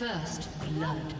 First blood.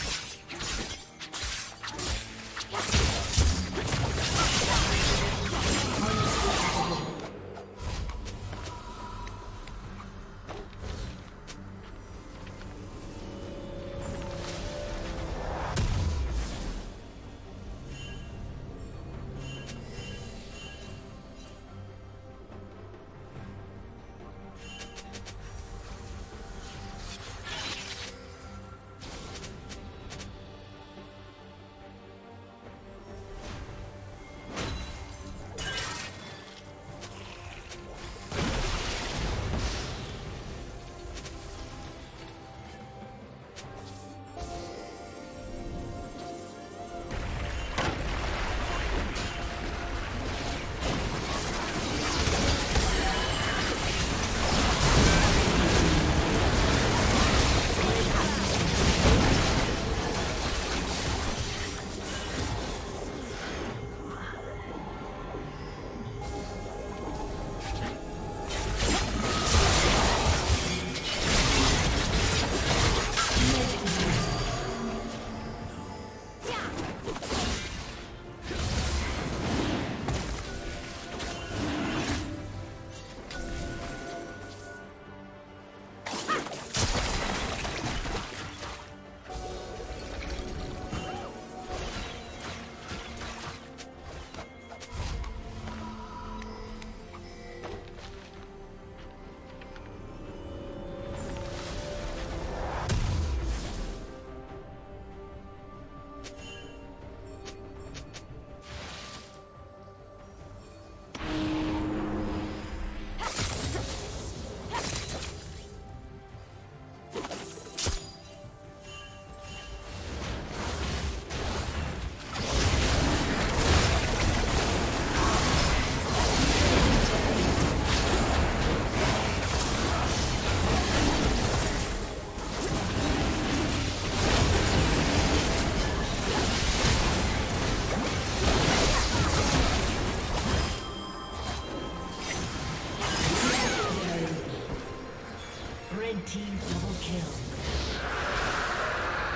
Red team double kill.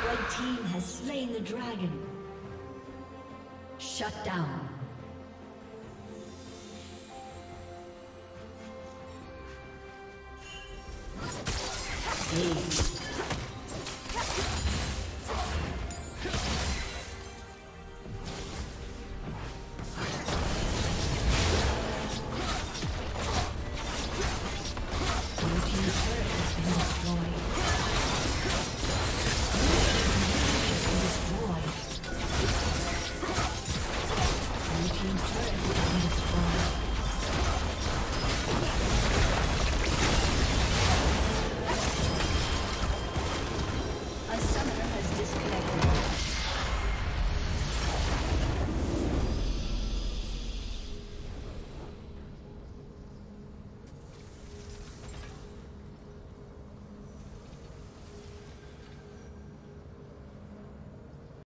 Red team has slain the dragon. Shut down.